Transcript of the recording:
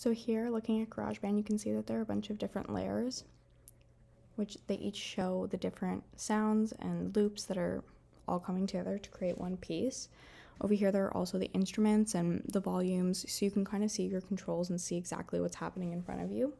So here, looking at GarageBand, you can see that there are a bunch of different layers, which they each show the different sounds and loops that are all coming together to create one piece. Over here, there are also the instruments and the volumes, so you can kind of see your controls and see exactly what's happening in front of you.